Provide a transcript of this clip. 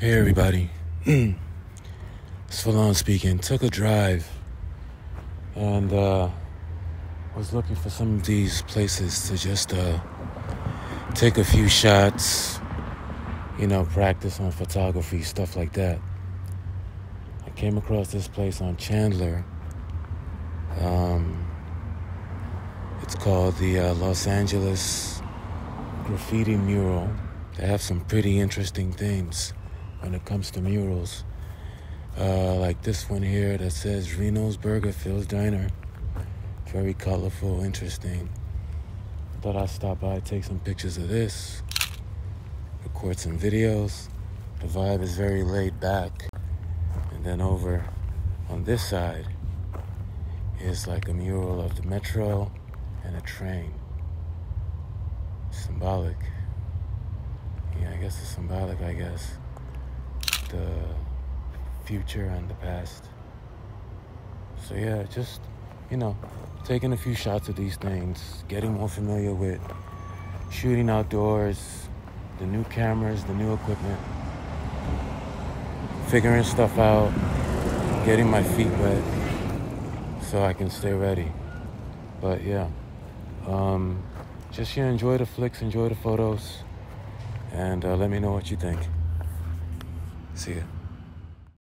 Hey everybody, it's Philon speaking. Took a drive and uh, was looking for some of these places to just uh, take a few shots, you know, practice on photography, stuff like that. I came across this place on Chandler. Um, it's called the uh, Los Angeles Graffiti Mural. They have some pretty interesting things when it comes to murals. Uh, like this one here that says Reno's Burger Phil's Diner. Very colorful, interesting. Thought I'd stop by, take some pictures of this, record some videos. The vibe is very laid back. And then over on this side is like a mural of the metro and a train. Symbolic. Yeah, I guess it's symbolic, I guess the future and the past. So yeah, just you know, taking a few shots of these things, getting more familiar with shooting outdoors, the new cameras, the new equipment, figuring stuff out, getting my feet wet so I can stay ready. But yeah, um, just yeah, enjoy the flicks, enjoy the photos, and uh, let me know what you think. See ya.